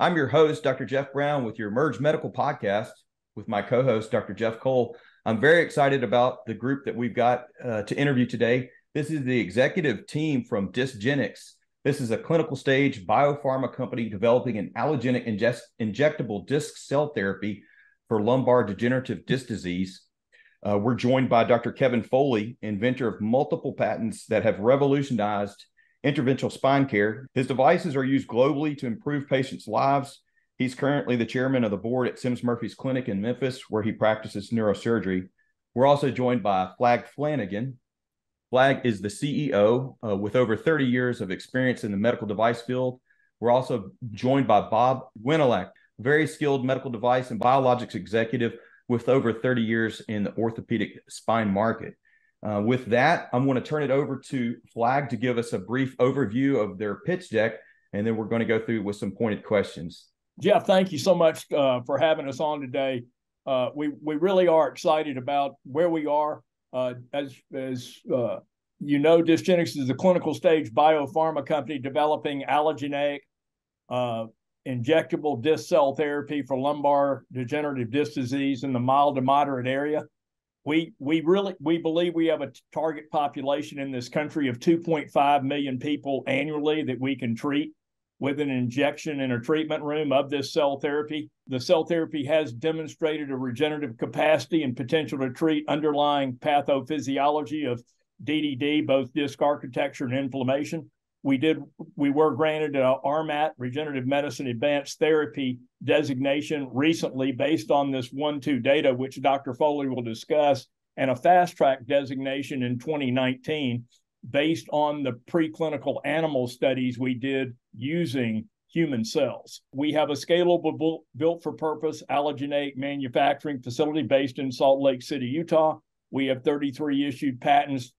I'm your host, Dr. Jeff Brown, with your Merge Medical Podcast with my co host, Dr. Jeff Cole. I'm very excited about the group that we've got uh, to interview today. This is the executive team from DiscGenics. This is a clinical stage biopharma company developing an allogenic ingest- injectable disc cell therapy for lumbar degenerative disc disease. Uh, we're joined by Dr. Kevin Foley, inventor of multiple patents that have revolutionized interventional spine care. His devices are used globally to improve patients' lives. He's currently the chairman of the board at Semmes Murphey's Clinic in Memphis, where he practices neurosurgery. We're also joined by Flagg Flanagan. Flagg is the CEO uh, with over 30 years of experience in the medical device field. We're also joined by Bob Wynalek, very skilled medical device and biologics executive with over 30 years in the orthopedic spine market. Uh, with that, I'm going to turn it over to Flagg to give us a brief overview of their pitch deck, and then we're going to go through with some pointed questions. Jeff, thank you so much uh, for having us on today. Uh, we we really are excited about where we are. Uh, as as uh, you know, DiscGenics is a clinical stage biopharma company developing allogeneic uh, injectable disc cell therapy for lumbar degenerative disc disease in the mild to moderate area we we really we believe we have a target population in this country of 2.5 million people annually that we can treat with an injection in a treatment room of this cell therapy. The cell therapy has demonstrated a regenerative capacity and potential to treat underlying pathophysiology of DDD, both disc architecture and inflammation we did we were granted an RMAT Regenerative Medicine Advanced Therapy designation recently based on this one-two data, which Dr. Foley will discuss, and a fast track designation in 2019 based on the preclinical animal studies we did using human cells. We have a scalable built for purpose allogeneic manufacturing facility based in Salt Lake City, Utah. We have 33 issued patents,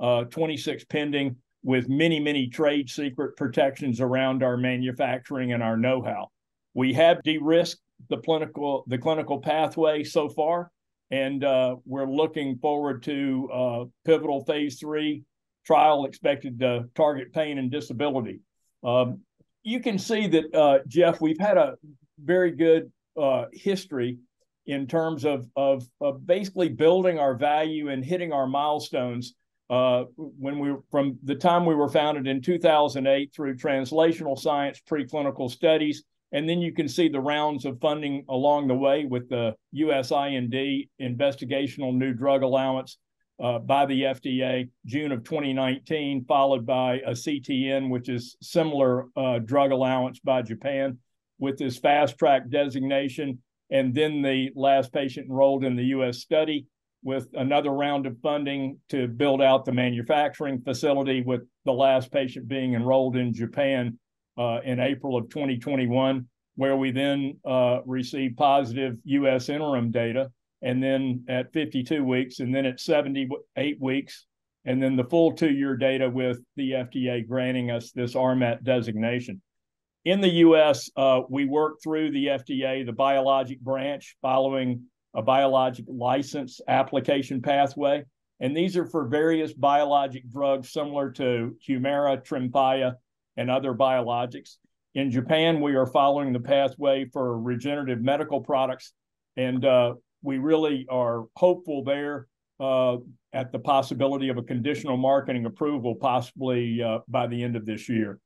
uh, 26 pending with many, many trade secret protections around our manufacturing and our know-how. We have de-risked the clinical the clinical pathway so far, and uh, we're looking forward to uh, pivotal phase three trial expected to target pain and disability. Um, you can see that uh, Jeff, we've had a very good uh, history in terms of, of, of basically building our value and hitting our milestones uh, when we from the time we were founded in 2008 through translational science preclinical studies and then you can see the rounds of funding along the way with the USIND investigational new drug allowance uh, by the FDA June of 2019 followed by a CTN which is similar uh, drug allowance by Japan with this fast track designation and then the last patient enrolled in the US study with another round of funding to build out the manufacturing facility, with the last patient being enrolled in Japan uh, in April of 2021, where we then uh, received positive U.S. interim data, and then at 52 weeks, and then at 78 weeks, and then the full two-year data with the FDA granting us this RMAT designation. In the U.S., uh, we worked through the FDA, the biologic branch, following a biologic license application pathway. And these are for various biologic drugs similar to Humira, Tremfya, and other biologics. In Japan, we are following the pathway for regenerative medical products, and uh, we really are hopeful there uh, at the possibility of a conditional marketing approval, possibly uh, by the end of this year.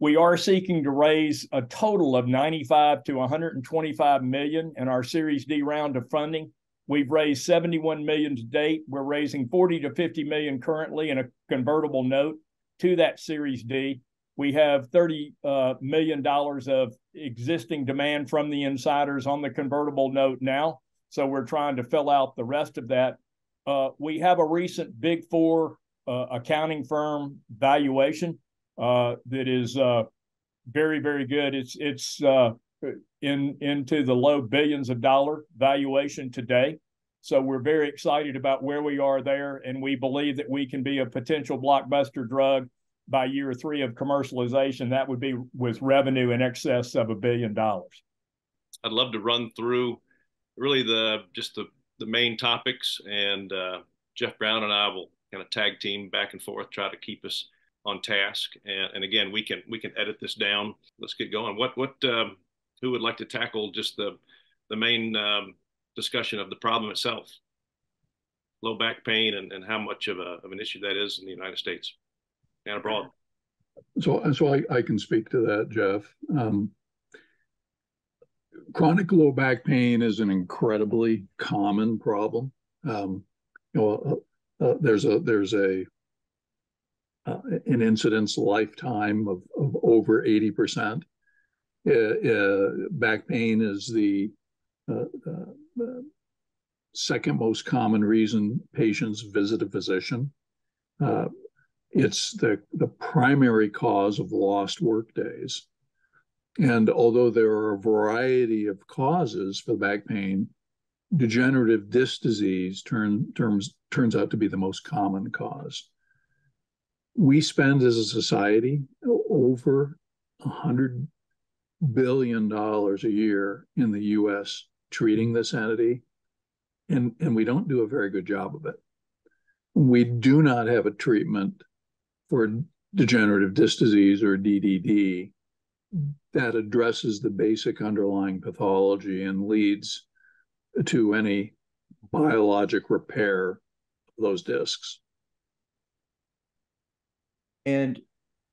We are seeking to raise a total of 95 to 125 million in our Series D round of funding. We've raised 71 million to date. We're raising 40 to 50 million currently in a convertible note to that Series D. We have 30 uh, million dollars of existing demand from the insiders on the convertible note now. So we're trying to fill out the rest of that. Uh, we have a recent Big Four uh, accounting firm valuation uh, that is uh, very very good. It's it's uh, in into the low billions of dollar valuation today. So we're very excited about where we are there, and we believe that we can be a potential blockbuster drug by year three of commercialization. That would be with revenue in excess of a billion dollars. I'd love to run through really the just the the main topics, and uh, Jeff Brown and I will kind of tag team back and forth, try to keep us on task. And, and again, we can we can edit this down. Let's get going. What what um, who would like to tackle just the the main um, discussion of the problem itself, low back pain, and, and how much of, a, of an issue that is in the United States and abroad. So, so I, I can speak to that, Jeff. Um, chronic low back pain is an incredibly common problem. Um, you know, uh, uh, there's a there's a uh, an incidence lifetime of, of over 80 percent. Uh, uh, back pain is the uh, second most common reason patients visit a physician. it's the the primary cause of lost work days. And although there are a variety of causes for back pain, degenerative disc disease turn, terms, turns out to be the most common cause. We spend as a society over $100 billion a year in the US treating this entity, and, and we don't do a very good job of it. We do not have a treatment for degenerative disc disease or DDD that addresses the basic underlying pathology and leads to any biologic repair of those discs. And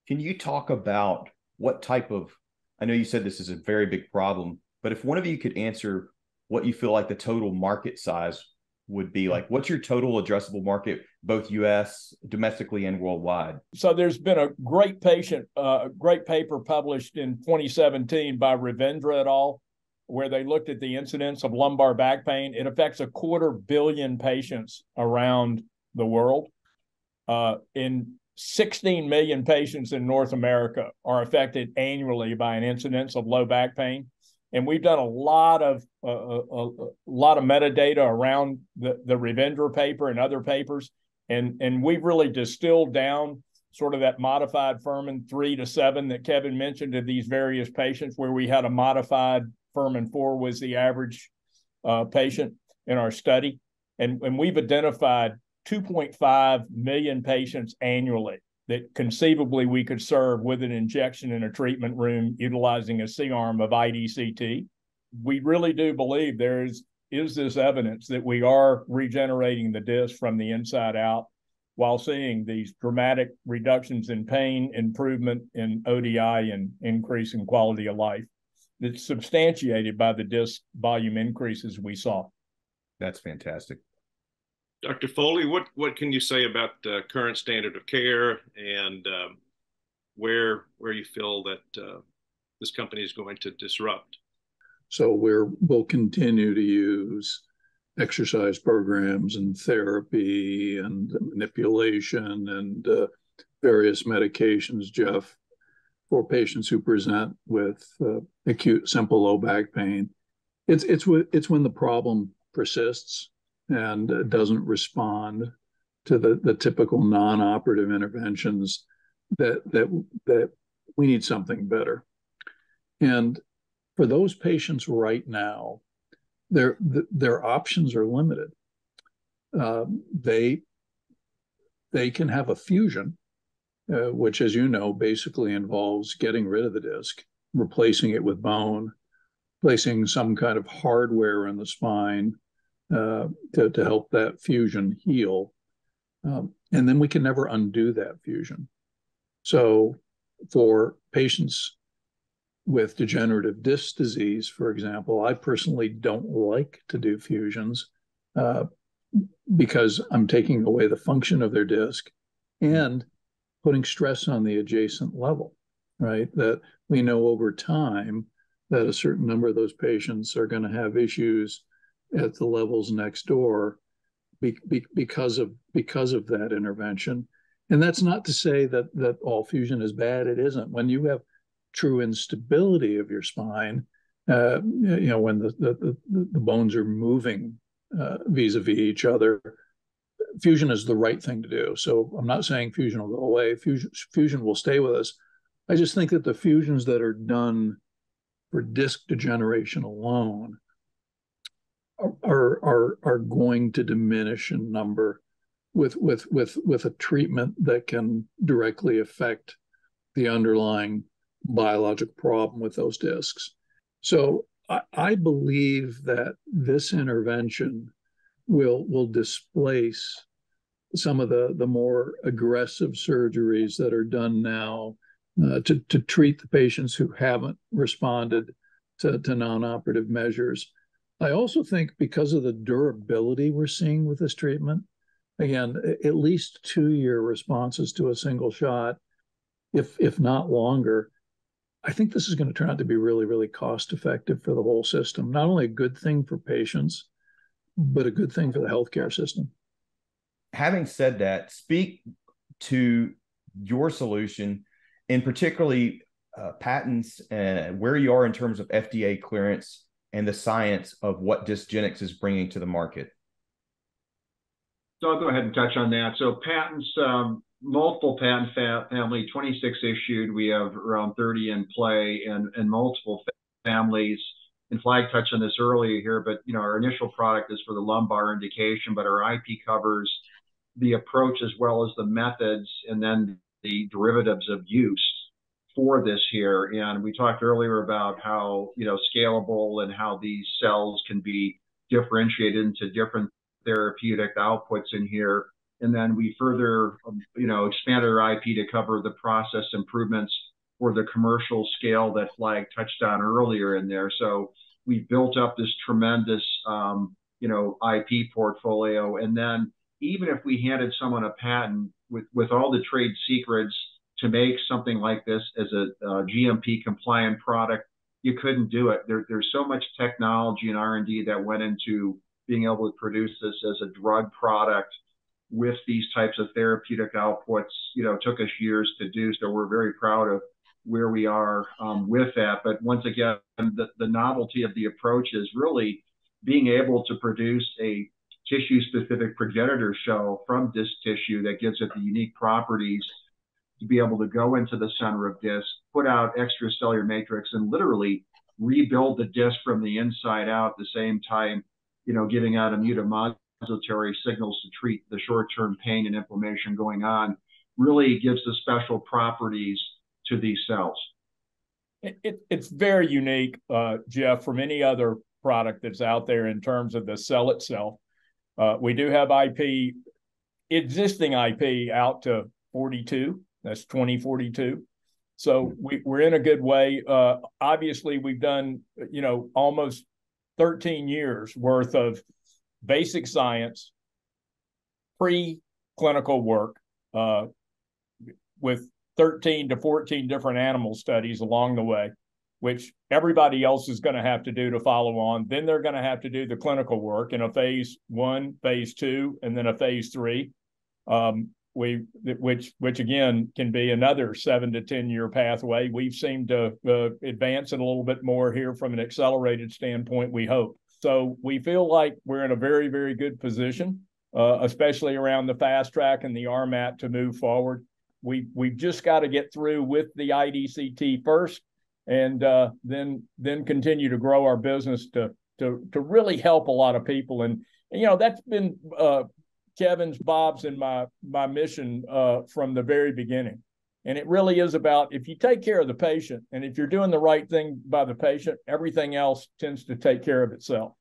can you talk about what type of? I know you said this is a very big problem, but if one of you could answer what you feel like the total market size would be like what's your total addressable market both us domestically and worldwide so there's been a great patient uh, great paper published in 2017 by ravindra et al where they looked at the incidence of lumbar back pain it affects a quarter billion patients around the world uh, in 16 million patients in north america are affected annually by an incidence of low back pain. And we've done a lot of uh, a, uh, uh, a, lot of metadata around the the Ravindra paper and other papers, and and we've really distilled down sort of that modified Pfirrmann three to seven that Kevin mentioned to these various patients, where we had a modified Pfirrmann four was the average uh, patient in our study, and and we've identified 2.5 million patients annually that conceivably we could serve with an injection in a treatment room utilizing a C arm of IDCT. We really do believe there is is this evidence that we are regenerating the disc from the inside out while seeing these dramatic reductions in pain, improvement in ODI, and increase in quality of life. that's substantiated by the disc volume increases we saw. That's fantastic. Dr. Foley, what, what can you say about uh, current standard of care and um, where where you feel that uh, this company is going to disrupt? So we're we'll continue to use exercise programs and therapy and manipulation and uh, various medications, Jeff, for patients who present with uh, acute simple low back pain. It's it's it's when the problem persists and doesn't respond to the, the typical non-operative interventions that that that we need something better. And for those patients right now, their their options are limited. Um, they they can have a fusion, uh, which, as you know, basically involves getting rid of the disc, replacing it with bone, placing some kind of hardware in the spine, uh, to, to help that fusion heal. Um, and then we can never undo that fusion. So, for patients with degenerative disc disease, for example, I personally don't like to do fusions uh, because I'm taking away the function of their disc and putting stress on the adjacent level, right? That we know over time that a certain number of those patients are going to have issues at the levels next door be, be, because of because of that intervention. And that's not to say that that all fusion is bad. It isn't. When you have true instability of your spine, uh, you know, when the the, the, the bones are moving uh, vis-a-vis each other, fusion is the right thing to do. So I'm not saying fusion will go away. Fusion fusion will stay with us. I just think that the fusions that are done for disc degeneration alone are are are going to diminish in number with with with with a treatment that can directly affect the underlying biological problem with those discs. So I, I believe that this intervention will will displace some of the the more aggressive surgeries that are done now uh, to to treat the patients who haven't responded to, to non-operative measures. I also think because of the durability we're seeing with this treatment, again, at least two-year responses to a single shot, if if not longer, I think this is going to turn out to be really, really cost effective for the whole system. Not only a good thing for patients, but a good thing for the healthcare system. Having said that, speak to your solution, and particularly uh, patents and where you are in terms of FDA clearance and the science of what DiscGenics is bringing to the market. So I'll go ahead and touch on that. So patents, um, multiple patent fa- family, 26 issued. We have around 30 in play and, and multiple fa- families. And Flagg touched on this earlier here, but you know our initial product is for the lumbar indication, but our IP covers the approach as well as the methods and then the derivatives of use for this here. And we talked earlier about how you know scalable and how these cells can be differentiated into different therapeutic outputs in here. And then we further, um, you know, expanded our IP to cover the process improvements for the commercial scale that Flagg touched on earlier in there. So we built up this tremendous, um, you know, IP portfolio. And then even if we handed someone a patent with, with all the trade secrets to make something like this as a, a GMP compliant product, you couldn't do it. There, there's so much technology and R&D that went into being able to produce this as a drug product with these types of therapeutic outputs, you know, took us years to do. So we're very proud of where we are um, with that. But once again, the, the novelty of the approach is really being able to produce a tissue specific progenitor cell from this tissue that gives it the unique properties to be able to go into the center of disc, put out extracellular matrix, and literally rebuild the disc from the inside out at the same time you know, giving out immunomodulatory signals to treat the short-term pain and inflammation going on really gives the special properties to these cells. It, it, it's very unique, uh, Jeff, from any other product that's out there in terms of the cell itself. Uh, we do have IP, existing IP out to 42. That's 2042. So we, we're in a good way. Uh, obviously, we've done, you know, almost 13 years worth of basic science, pre-clinical work uh, with 13 to 14 different animal studies along the way, which everybody else is going to have to do to follow on. Then they're going to have to do the clinical work in a phase one, phase two, and then a phase three. Um, we which which again can be another seven to ten year pathway. We've seemed to uh, advance it a little bit more here from an accelerated standpoint. We hope so. We feel like we're in a very very good position, uh, especially around the fast track and the RMAT to move forward. We we've just got to get through with the IDCT first, and uh, then then continue to grow our business to to to really help a lot of people and. And, you know that's been uh, Kevin's, Bob's, and my my mission uh, from the very beginning. And it really is about if you take care of the patient and if you're doing the right thing by the patient, everything else tends to take care of itself.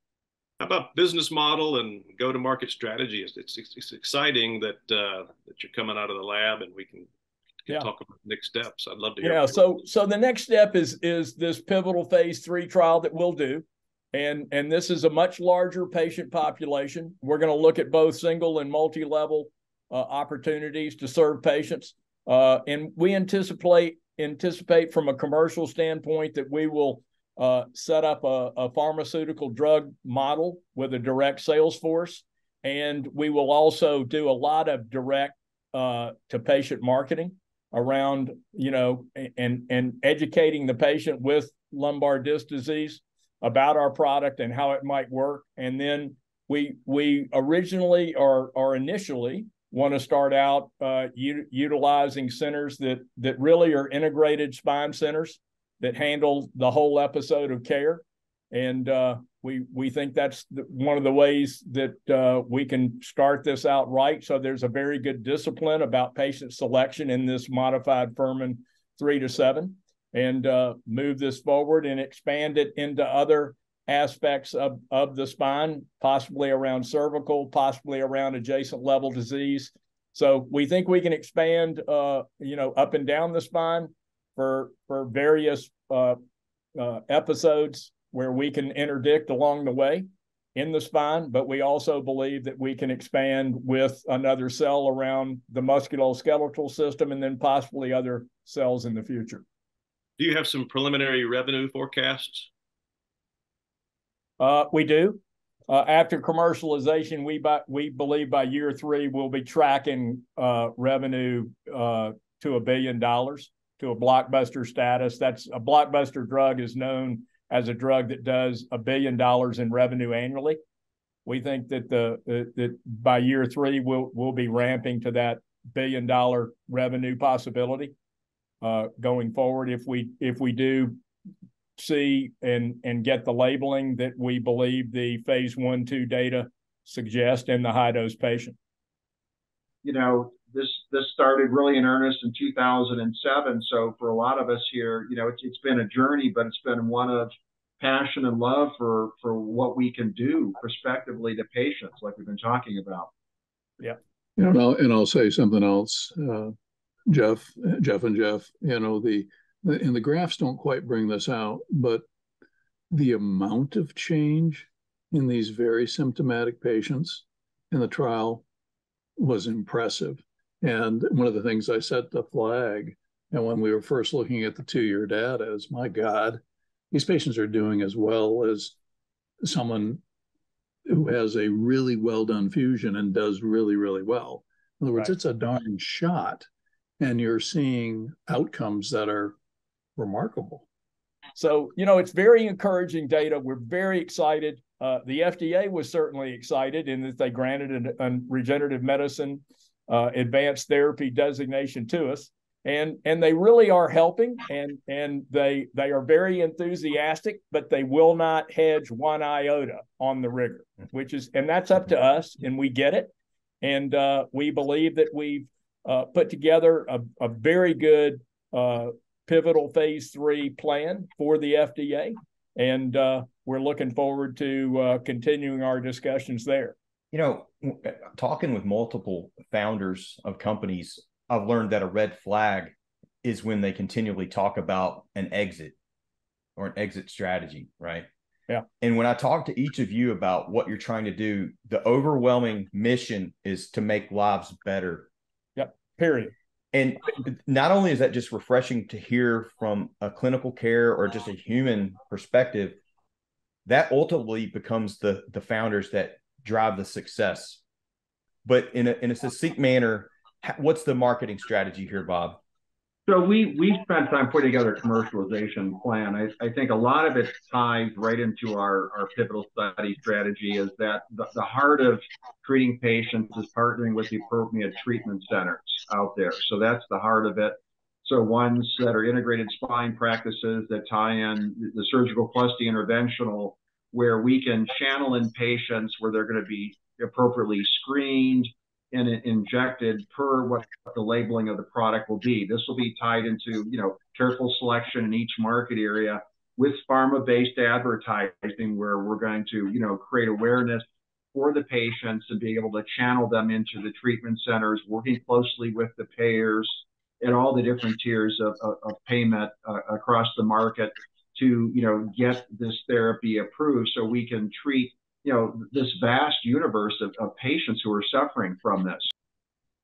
How about business model and go to market strategy? It's, it's, it's exciting that uh, that you're coming out of the lab and we can, can yeah. talk about next steps. I'd love to hear. Yeah. So so the next step is is this pivotal phase three trial that we'll do and and this is a much larger patient population. We're going to look at both single and multi-level uh, opportunities to serve patients, uh, and we anticipate anticipate from a commercial standpoint that we will uh, set up a, a, pharmaceutical drug model with a direct sales force, and we will also do a lot of direct uh, to patient marketing around you know and and educating the patient with lumbar disc disease about our product and how it might work. And then we we originally or or initially want to start out uh, u- utilizing centers that that really are integrated spine centers that handle the whole episode of care. And uh, we we think that's the, one of the ways that uh, we can start this out right. So there's a very good discipline about patient selection in this modified Pfirrmann three to seven and uh, move this forward and expand it into other aspects of, of the spine, possibly around cervical, possibly around adjacent level disease. So we think we can expand, uh, you know, up and down the spine for for various uh, uh, episodes where we can interdict along the way in the spine, but we also believe that we can expand with another cell around the musculoskeletal system and then possibly other cells in the future. Do you have some preliminary revenue forecasts? Uh, we do. Uh, after commercialization, we by, we believe by year three we'll be tracking uh, revenue uh, to a billion dollars to a blockbuster status. That's a blockbuster drug is known as a drug that does a billion dollars in revenue annually. We think that the that by year three we'll we'll be ramping to that billion dollar revenue possibility uh, going forward if we if we do see and and get the labeling that we believe the phase one two data suggest in the high dose patient. You know, this this started really in earnest in 2007. So for a lot of us here, you know, it's it's been a journey, but it's been one of passion and love for for what we can do prospectively to patients, like we've been talking about. Yeah. You know, and I'll, and I'll say something else, uh, Jeff, Jeff and Jeff. You know, the and the graphs don't quite bring this out, but the amount of change in these very symptomatic patients in the trial was impressive. And one of the things I set the flag, and when we were first looking at the two-year data, is my God, these patients are doing as well as someone who has a really well done fusion and does really, really well. In other words, right. it's a darn shot, and you're seeing outcomes that are remarkable. So, you know, it's very encouraging data. We're very excited. Uh, the FDA was certainly excited in that they granted a, a regenerative medicine uh, advanced therapy designation to us. And, and they really are helping and, and they, they are very enthusiastic, but they will not hedge one iota on the rigor, which is, and that's up to us and we get it. And uh, we believe that we've uh, put together a, a very good uh, pivotal phase three plan for the FDA. And uh, we're looking forward to uh, continuing our discussions there. You know, talking with multiple founders of companies, I've learned that a red flag is when they continually talk about an exit or an exit strategy, right? Yeah. And when I talk to each of you about what you're trying to do, the overwhelming mission is to make lives better. Period. And not only is that just refreshing to hear from a clinical care or just a human perspective that ultimately becomes the the founders that drive the success. But in a in a succinct manner what's the marketing strategy here bob so we we spent time putting together a commercialization plan. I, I think a lot of it ties right into our, our pivotal study strategy is that the, the heart of treating patients is partnering with the appropriate treatment centers out there. So that's the heart of it. So ones that are integrated spine practices that tie in the surgical plus the interventional, where we can channel in patients where they're going to be appropriately screened, and injected per what the labeling of the product will be. This will be tied into, you know, careful selection in each market area with pharma-based advertising where we're going to, you know, create awareness for the patients and be able to channel them into the treatment centers, working closely with the payers and all the different tiers of, of, of payment uh, across the market to, you know, get this therapy approved so we can treat you know this vast universe of, of patients who are suffering from this.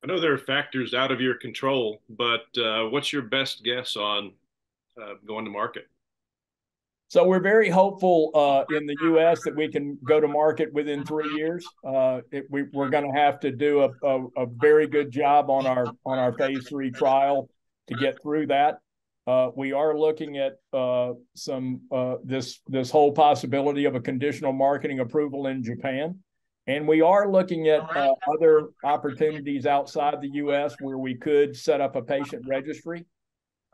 I know there are factors out of your control, but uh, what's your best guess on uh, going to market? So we're very hopeful uh, in the U.S. that we can go to market within three years. Uh, it, we, are going to have to do a, a, a, very good job on our on our phase three trial to get through that. Uh, we are looking at uh, some uh, this this whole possibility of a conditional marketing approval in Japan, and we are looking at uh, other opportunities outside the U.S. where we could set up a patient registry.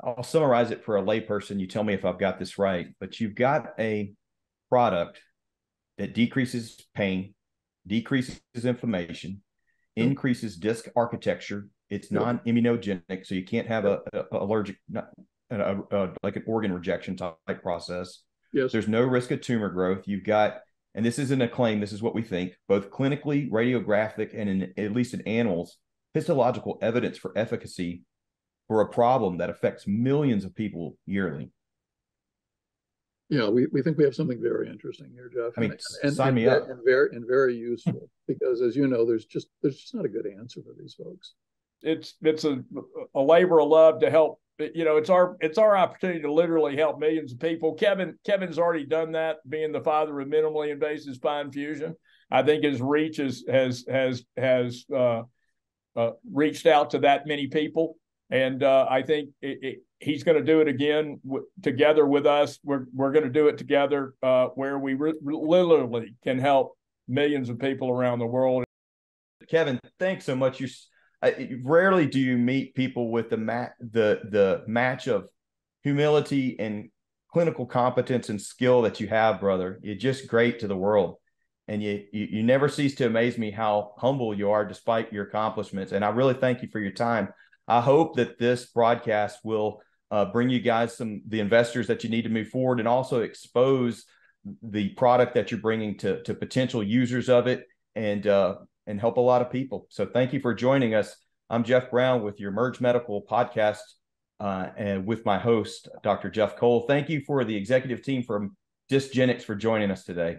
I'll summarize it for a layperson. You tell me if I've got this right, but you've got a product that decreases pain, decreases inflammation, increases disc architecture. It's non-immunogenic, so you can't have a, a allergic a, a, uh, uh, like an organ rejection type process. Yes. There's no risk of tumor growth. You've got, and this isn't a claim, this is what we think, both clinically, radiographic, and in, at least in animals, histological evidence for efficacy for a problem that affects millions of people yearly. Yeah, we, we think we have something very interesting here, Jeff. I mean, and, and, sign and, me up. And very and very useful because, as you know, there's just there's just not a good answer for these folks. It's it's a a labor of love to help. You know, it's our it's our opportunity to literally help millions of people. Kevin Kevin's already done that, being the father of minimally invasive spine fusion. I think his reach is, has has has uh, uh, reached out to that many people, and uh, I think it, it, he's going to do it again w- together with us. We're we're going to do it together uh, where we re- literally can help millions of people around the world. Kevin, thanks so much. You Rarely do you meet people with the mat the the match of humility and clinical competence and skill that you have, brother. You're just great to the world. And you, you you never cease to amaze me how humble you are despite your accomplishments. And I really thank you for your time. I hope that this broadcast will uh, bring you guys some the investors that you need to move forward and also expose the product that you're bringing to to potential users of it and uh, and help a lot of people. So thank you for joining us. I'm Jeff Brown with your Merge Medical podcast uh, and with my host, Dr. Jeff Cole. Thank you for the executive team from DiscGenics for joining us today.